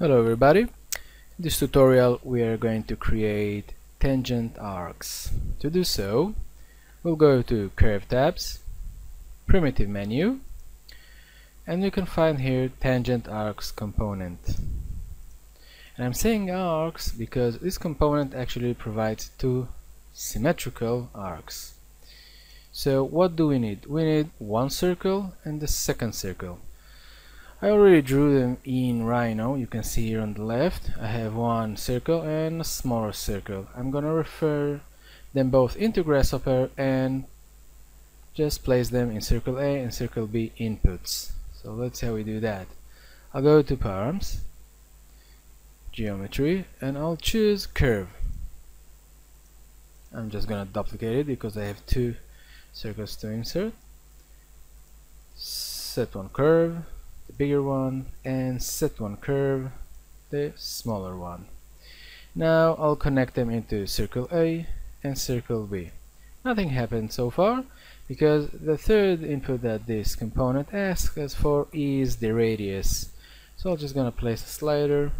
Hello everybody. In this tutorial we are going to create tangent arcs. To do so we'll go to curve tabs, primitive menu and you can find here tangent arcs component. And I'm saying arcs because this component actually provides two symmetrical arcs. So what do we need? We need one circle and the second circle. I already drew them in Rhino you can see here on the left. I have one circle and a smaller circle. I'm gonna refer them both into Grasshopper and just place them in circle A and circle B inputs. So let's see how we do that. I'll go to params geometry and I'll choose curve. I'm just gonna duplicate it because I have two circles to insert. Set one curve bigger one and set one curve the smaller one. Now I'll connect them into circle A and circle B. Nothing happened so far because the third input that this component asks us for is the radius. So I'm just gonna place a slider